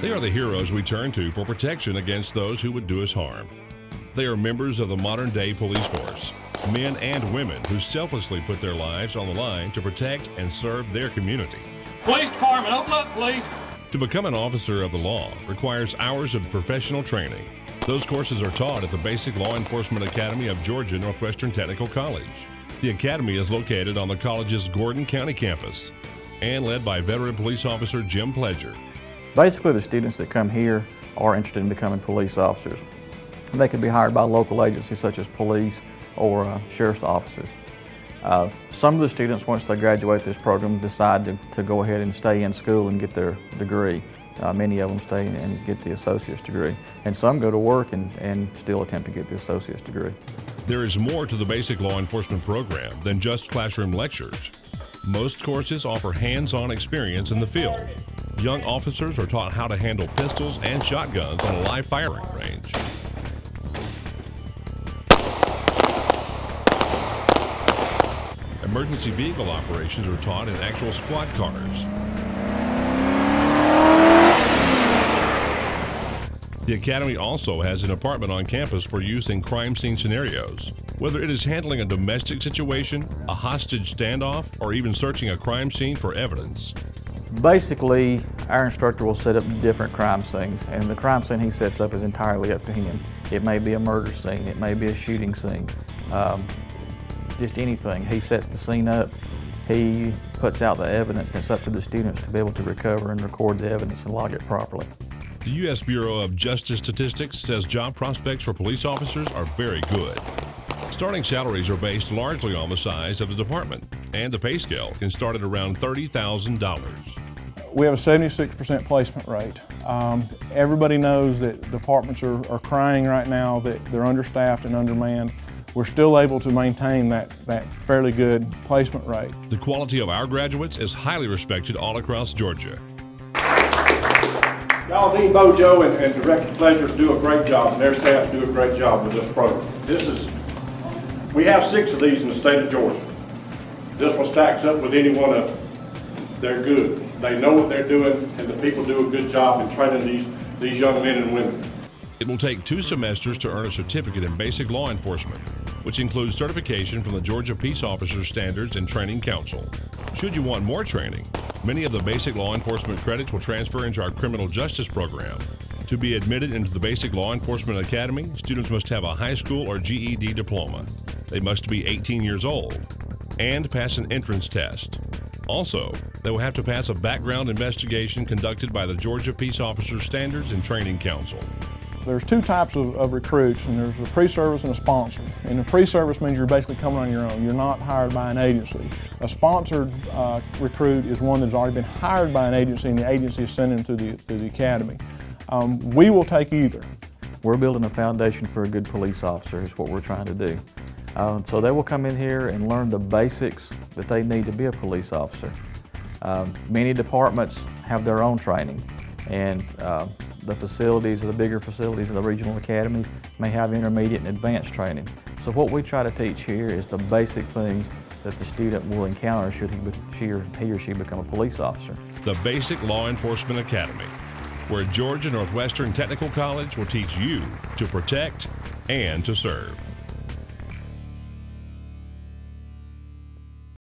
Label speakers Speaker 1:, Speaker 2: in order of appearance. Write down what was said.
Speaker 1: heroes we turn to for protection against those who would do us harm. They are members of the modern day police force, men and women who selflessly put their lives on the line to protect and serve their community.
Speaker 2: Police department, open up, please.
Speaker 1: To become an officer of the law requires hours of professional training. Those courses are taught at the Basic Law Enforcement Academy of Georgia Northwestern Technical College. The academy is located on the college's Gordon County campus and led by veteran police officer Jim Pledger.
Speaker 3: Basically, the students that come here are interested in becoming police officers. They could be hired by local agencies such as police or uh, sheriff's offices. Uh, some of the students, once they graduate this program, decide to, to go ahead and stay in school and get their degree. Uh, many of them stay and get the associate's degree. And some go to work and, and still attempt to get the associate's degree.
Speaker 1: There is more to the basic law enforcement program than just classroom lectures. Most courses offer hands-on experience in the field. Young officers are taught how to handle pistols and shotguns on a live firing range. Emergency vehicle operations are taught in actual squad cars. The Academy also has an apartment on campus for use in crime scene scenarios. Whether it is handling a domestic situation, a hostage standoff, or even searching a crime scene for evidence.
Speaker 3: Basically, our instructor will set up different crime scenes, and the crime scene he sets up is entirely up to him. It may be a murder scene, it may be a shooting scene, um, just anything. He sets the scene up, he puts out the evidence, and it's up to the students to be able to recover and record the evidence and log it properly.
Speaker 1: The U.S. Bureau of Justice Statistics says job prospects for police officers are very good. Starting salaries are based largely on the size of the department, and the pay scale can start at around $30,000.
Speaker 4: We have a 76% placement rate. Um, everybody knows that departments are, are crying right now that they're understaffed and undermanned. We're still able to maintain that, that fairly good placement rate.
Speaker 1: The quality of our graduates is highly respected all across Georgia.
Speaker 5: Y'all, Dean Bojo and, and Director Pledger do a great job, and their staffs do a great job with this program. This is, we have six of these in the state of Georgia. This one stacks up with any one of them. They're good. They know what they're doing, and the people do a good job in training these, these young men and women.
Speaker 1: It will take two semesters to earn a certificate in basic law enforcement, which includes certification from the Georgia Peace Officers Standards and Training Council. Should you want more training, many of the basic law enforcement credits will transfer into our criminal justice program. To be admitted into the Basic Law Enforcement Academy, students must have a high school or GED diploma. They must be 18 years old and pass an entrance test. Also, they will have to pass a background investigation conducted by the Georgia Peace Officers Standards and Training Council.
Speaker 4: There's two types of, of recruits, and there's a pre-service and a sponsor. And the pre-service means you're basically coming on your own. You're not hired by an agency. A sponsored uh, recruit is one that's already been hired by an agency, and the agency is sending to the, to the academy. Um, we will take either.
Speaker 3: We're building a foundation for a good police officer is what we're trying to do. Uh, so they will come in here and learn the basics that they need to be a police officer. Um, many departments have their own training and uh, the facilities, the bigger facilities of the regional academies may have intermediate and advanced training. So what we try to teach here is the basic things that the student will encounter should he, she or, he or she become a police officer.
Speaker 1: The Basic Law Enforcement Academy, where Georgia Northwestern Technical College will teach you to protect and to serve.